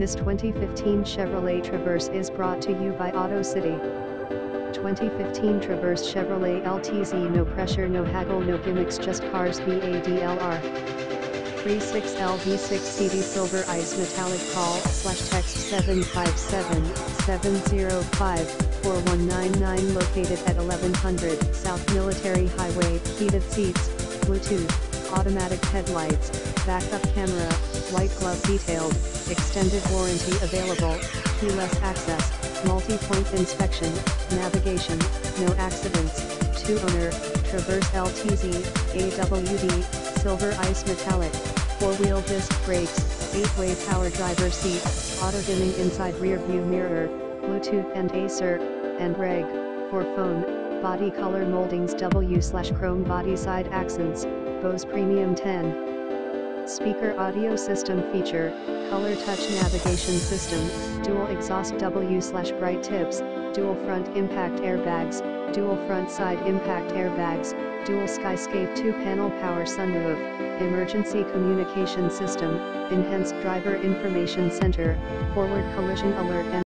This 2015 Chevrolet Traverse is brought to you by Auto City. 2015 Traverse Chevrolet LTZ No pressure no haggle no gimmicks just cars BADLR 36L V6 CD Silver Ice Metallic Call slash text 757-705-4199 located at 1100 South Military Highway Heated seats, Bluetooth, automatic headlights, backup camera, white glove detailed, extended warranty available, keyless access, multi-point inspection, navigation, no accidents, 2-owner, Traverse LTZ, AWD, Silver Ice Metallic, 4-wheel disc brakes, 8-way power driver seat, auto-dimming inside rear view mirror, Bluetooth and Acer, and Reg, for phone, body color moldings W slash chrome body side accents, Bose Premium 10. Speaker audio system feature, color touch navigation system, dual exhaust W slash bright tips, dual front impact airbags, dual front side impact airbags, dual skyscape 2-panel power sunroof, emergency communication system, enhanced driver information center, forward collision alert and